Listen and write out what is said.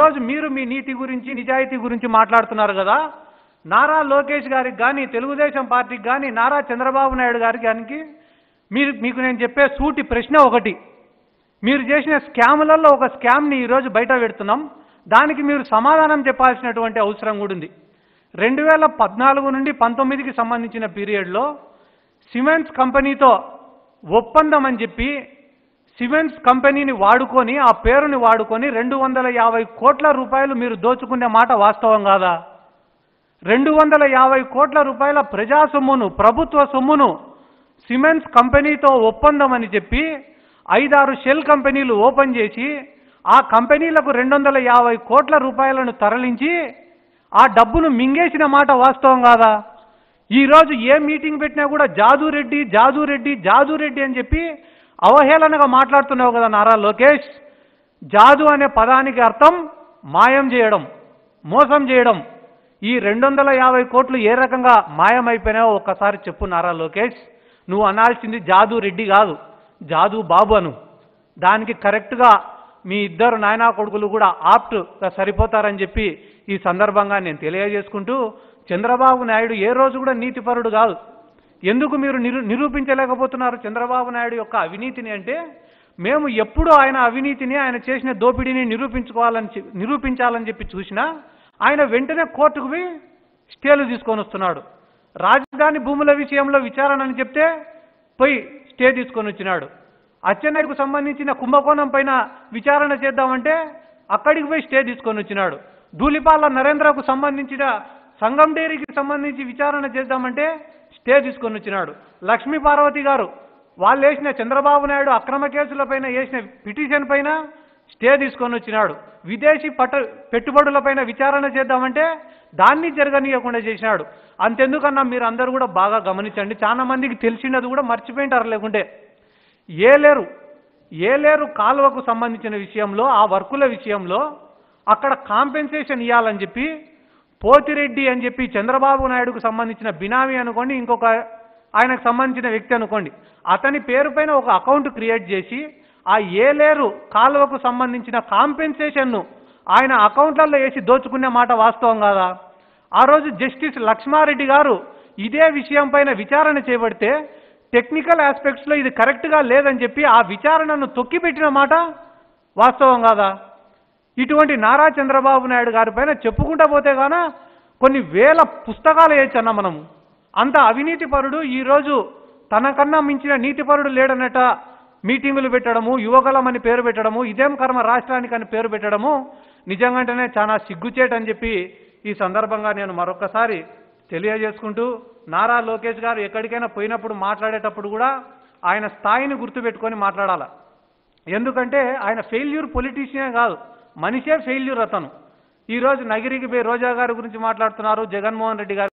ఈరోజు మీరు మీ నీతి గురించి నిజాయితీ గురించి మాట్లాడుతున్నారు కదా? నారా లోకేష్ గారికి కానీ తెలుగుదేశం పార్టీకి కానీ నారా చంద్రబాబు నాయుడు గారికి కానీ మీరు మీకు నేను చెప్పే సూటి ప్రశ్న ఒకటి. మీరు చేసిన స్కాములలో ఒక స్కామ్ని ఈరోజు బయట పెడుతున్నాం. దానికి మీరు సమాధానం చెప్పాల్సినటువంటి అవసరం కూడా ఉంది. రెండు వేల పద్నాలుగు నుండి పంతొమ్మిదికి సంబంధించిన పీరియడ్లో సిమెంట్స్ కంపెనీతో ఒప్పందం అని చెప్పి సిమెంట్స్ కంపెనీని వాడుకొని ఆ పేరుని వాడుకొని రెండు వందల యాభై కోట్ల రూపాయలు మీరు దోచుకునే మాట వాస్తవం కాదా? రెండు వందల యాభై కోట్ల రూపాయల ప్రజా సొమ్మును ప్రభుత్వ సొమ్మును సిమెంట్స్ కంపెనీతో ఒప్పందం అని చెప్పి ఐదారు షెల్ కంపెనీలు ఓపెన్ చేసి ఆ కంపెనీలకు రెండు వందల యాభై కోట్ల రూపాయలను తరలించి ఆ డబ్బును మింగేసిన మాట వాస్తవం కాదా? ఈరోజు ఏ మీటింగ్ పెట్టినా కూడా జాదూరెడ్డి జాదూ రెడ్డి జాదూ రెడ్డి అని చెప్పి అవహేళనగా మాట్లాడుతున్నావు కదా నారా లోకేష్. జాదు అనే పదానికి అర్థం మాయం చేయడం మోసం చేయడం. ఈ రెండు వందల యాభై కోట్లు ఏ రకంగా మాయమైపోయినాయో ఒక్కసారి చెప్పు నారా లోకేష్. నువ్వు అనాల్సింది జాదు రెడ్డి కాదు జాదు బాబు అను. దానికి కరెక్ట్గా మీ ఇద్దరు నాయనా కొడుకులు కూడా ఆప్ట్గా సరిపోతారని చెప్పి ఈ సందర్భంగా నేను తెలియజేసుకుంటూ చంద్రబాబు నాయుడు ఏ రోజు కూడా నీతిపరుడు కాదు. ఎందుకు మీరు నిరూ నిరూపించలేకపోతున్నారు చంద్రబాబు నాయుడు యొక్క అవినీతిని అంటే మేము ఎప్పుడు ఆయన అవినీతిని ఆయన చేసిన దోపిడీని నిరూపించుకోవాలని నిరూపించాలని చెప్పి చూసినా ఆయన వెంటనే కోర్టుకు పోయి స్టేలు తీసుకొని వస్తున్నాడు. రాజధాని భూముల విషయంలో విచారణ అని చెప్తే పోయి స్టే తీసుకొని వచ్చినాడు. అచ్చెన్నైకు సంబంధించిన కుంభకోణం పైన విచారణ చేద్దామంటే అక్కడికి పోయి స్టే తీసుకొని వచ్చినాడు. ధూళిపాల నరేంద్రకు సంబంధించిన సంగం డైరీకి సంబంధించి విచారణ చేద్దామంటే స్టే తీసుకొని వచ్చినాడు. లక్ష్మీ పార్వతి గారు వాళ్ళు వేసిన చంద్రబాబు నాయుడు అక్రమ కేసులపైన వేసిన పిటిషన్ పైన స్టే తీసుకొని వచ్చినాడు. విదేశీ పట్ట పెట్టుబడులపైన విచారణ చేద్దామంటే దాన్ని జరగనీయకుండా చేసినాడు. అంతెందుకన్నా మీరు అందరూ కూడా బాగా గమనించండి. చాలా మందికి తెలిసినది కూడా మర్చిపోయింటారు లేకుంటే. ఏలేరు ఏలేరు కాలువకు సంబంధించిన విషయంలో ఆ వర్కుల విషయంలో అక్కడ కాంపెన్సేషన్ ఇవ్వాలని చెప్పి పోతిరెడ్డి అని చెప్పి చంద్రబాబు నాయుడుకు సంబంధించిన బినామీ అనుకోండి ఇంకొక ఆయనకు సంబంధించిన వ్యక్తి అనుకోండి. అతని పేరు పైన ఒక అకౌంట్ క్రియేట్ చేసి ఆ ఏలేరు కాలువకు సంబంధించిన కాంపెన్సేషన్ను ఆయన అకౌంట్లలో వేసి దోచుకునే మాట వాస్తవం కాదా? ఆ రోజు జస్టిస్ లక్ష్మారెడ్డి గారు ఇదే విషయం పైన విచారణ చేపడితే టెక్నికల్ ఆస్పెక్ట్స్లో ఇది కరెక్ట్గా లేదని చెప్పి ఆ విచారణను తొక్కిపెట్టిన మాట వాస్తవం కాదా? ఇటువంటి నారా చంద్రబాబు నాయుడు గారి పైన చెప్పుకుంటా పోతే గాన కొన్ని వేల పుస్తకాలు వేయచ్చన్న మనము. అంత అవినీతి పరుడు ఈరోజు తనకన్నా మించిన నీతిపరుడు లేడనట మీటింగులు పెట్టడము యువగలం అని పేరు పెట్టడము ఇదేం కర్మ రాష్ట్రానికి అని పేరు పెట్టడము నిజంగానే చాలా సిగ్గుచేటని చెప్పి ఈ సందర్భంగా నేను మరొకసారి తెలియజేసుకుంటూ నారా లోకేష్ గారు ఎక్కడికైనా పోయినప్పుడు మాట్లాడేటప్పుడు కూడా ఆయన స్థాయిని గుర్తుపెట్టుకొని మాట్లాడాలి. ఎందుకంటే ఆయన ఫెయిల్యూర్ పొలిటీషియన్ కాదు. మనిషే ఫెయిల్యూర్ అతను. ఈరోజు నగిరికి పోయి రోజా గారి గురించి మాట్లాడుతున్నారు జగన్మోహన్ రెడ్డి గారు.